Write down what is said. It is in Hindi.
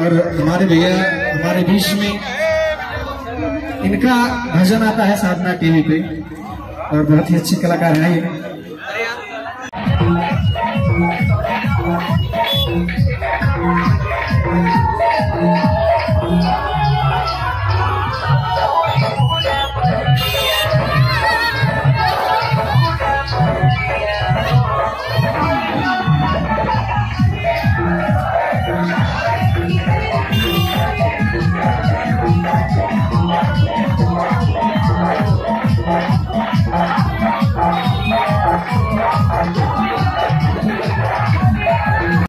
और हमारे भैया, हमारे बीच में इनका भजन आता है साधना टीवी पे। और बहुत ही अच्छे कलाकार हैं ये। Yeah.